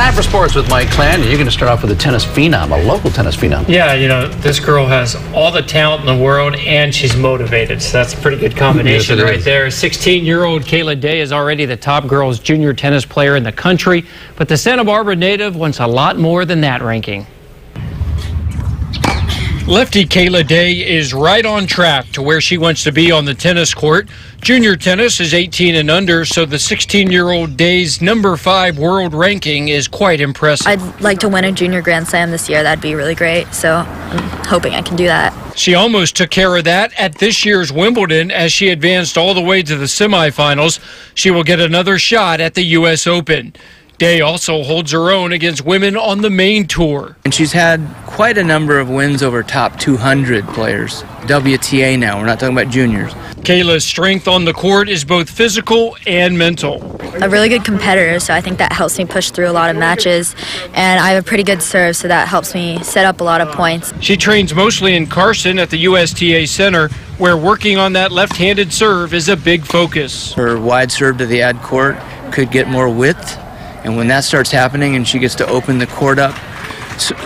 Time for sports with Mike Klan. You're going to start off with a tennis phenom, a local tennis phenom. Yeah, you know, this girl has all the talent in the world and she's motivated. So that's a pretty good combination Yes, right is. there. 16 year old Kayla Day is already the top girls junior tennis player in the country, but the Santa Barbara native wants a lot more than that ranking. Lefty Kayla Day is right on track to where she wants to be on the tennis court. Junior tennis is 18 and under, so the 16 year old Day's number five world ranking is quite impressive. I'd like to win a junior grand slam this year. That'd be really great. So I'm hoping I can do that. She almost took care of that at this year's Wimbledon as she advanced all the way to the semifinals. She will get another shot at the U.S. Open. Day also holds her own against women on the main tour. And she's had quite a number of wins over top 200 players. WTA now, we're not talking about juniors. Kayla's strength on the court is both physical and mental. A really good competitor, so I think that helps me push through a lot of matches. And I have a pretty good serve, so that helps me set up a lot of points. She trains mostly in Carson at the USTA Center, where working on that left handed serve is a big focus. Her wide serve to the ad court could get more width. And when that starts happening and she gets to open the court up s-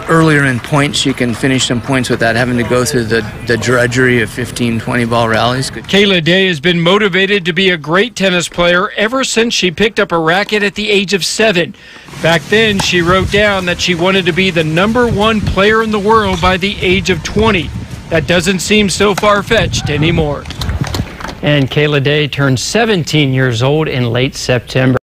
earlier in points, she can finish some points without having to go through the, the drudgery of 15, 20 ball rallies. Kayla Day has been motivated to be a great tennis player ever since she picked up a racket at the age of seven. Back then, she wrote down that she wanted to be the number one player in the world by the age of 20. That doesn't seem so far fetched anymore. And Kayla Day turned 17 years old in late September.